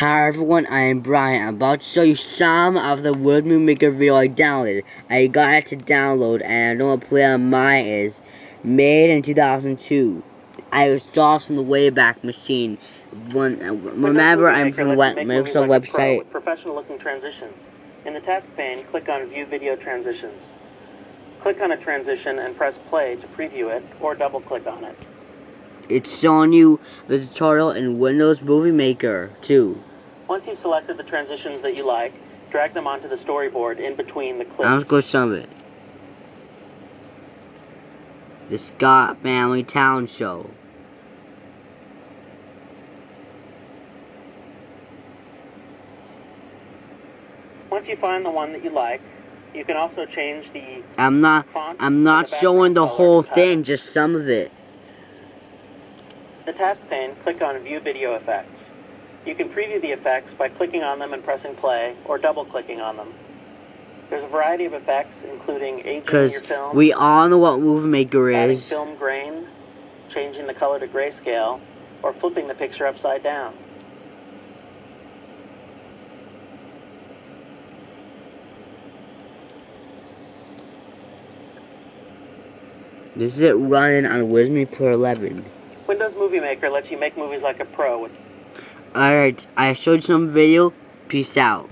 Hi everyone, I am Brian. I'm about to show you some of the Wood Movie Maker video I downloaded. I got it to download and I know what play on mine is. Made in 2002. I installed from the Wayback Machine. When, uh, remember, I'm from the Microsoft like website. With professional looking transitions. In the task pane, click on View Video Transitions. Click on a transition and press play to preview it, or double click on it. It's showing you the tutorial in Windows Movie Maker too. Once you've selected the transitions that you like, drag them onto the storyboard in between the clips. Now let's go some of it. The Scott Family Town Show. Once you find the one that you like, you can also change the I'm not font I'm not the showing the whole thing, just some of it. The task pane, click on View Video Effects. You can preview the effects by clicking on them and pressing play, or double-clicking on them. There's a variety of effects, including aging your film, we all know what Movie Maker adding film grain, changing the color to grayscale, or flipping the picture upside down. This is it running on Wisme Pro 11. Windows Movie Maker lets you make movies like a pro with Alright, I showed you some video. Peace out.